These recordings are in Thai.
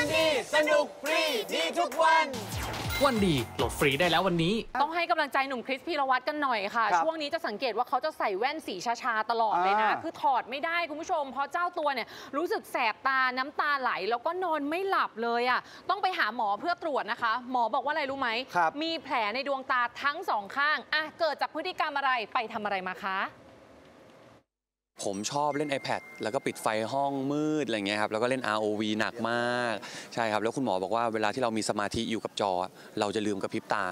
วันดี สนุกฟรีดีทุกวัน วันดีโหลดฟรีได้แล้ววันนี้ ต้องให้กำลังใจหนุ่มคริสพีรวัตรกันหน่อยค่ะ ครับช่วงนี้จะสังเกตว่าเขาจะใส่แว่นสีชาๆตลอดเลยนะ อ่า คือถอดไม่ได้คุณผู้ชม เพราะเจ้าตัวเนี่ยรู้สึกแสบตาน้ำตาไหล แล้วก็นอนไม่หลับเลยอะต้องไปหาหมอเพื่อตรวจนะคะ หมอบอกว่าอะไรรู้ไหม ครับ มีแผลในดวงตาทั้งสองข้างอะเกิดจากพฤติกรรมอะไรไปทำอะไรมาคะ ผมชอบเล่น iPad แล้วก็ปิดไฟห้องมืดอะไรเงี้ยครับแล้วก็เล่น ROV หนักมาก ใช่ครับ แล้วคุณหมอบอกว่าเวลาที่เรามีสมาธิอยู่กับจอ เราจะลืมกระพริบตา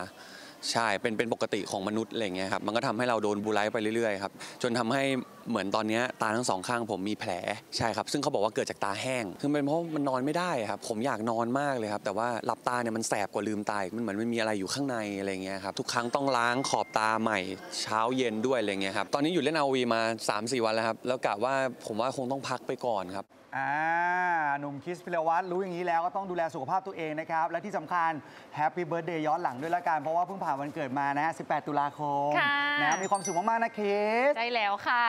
ใช่เป็นเป็นปกติของมนุษย์อะไรเงี้ยครับมันก็ทำให้เราโดนบูลไลท์ไปเรื่อยๆครับจนทำให้เหมือนตอนเนี้ยตาทั้งสองข้างผมมีแผลใช่ครับ ซึ่งเขาบอกว่าเกิดจากตาแห้งคือเป็นเพราะมันนอนไม่ได้ครับผมอยากนอนมากเลยครับแต่ว่าหลับตาเนี่ยมันแสบกว่าลืมตามันเหมือนมันมีอะไรอยู่ข้างในอะไรเงี้ยครับทุกครั้งต้องล้างขอบตาใหม่เช้าเย็นด้วยอะไรเงี้ยครับตอนนี้อยู่เล่น ROV มา 3-4 วันแล้วครับแล้วกะว่าผมว่าคงต้องพักไปก่อนครับอ่าหนุ่มคริสพีรวัสรู้อย่างนี้แล้วก็ต้องดูแลสุขภาพตัวเองนะครับและที่สำคัญ Happy Birthday ย้อนหลังด้วยละกันเพราะว่าเพิ่งผ่านวันเกิดมานะฮะ 18 ตุลาคมค่ะ นะมีความสุขมาก ๆ นะคริสได้แล้วค่ะ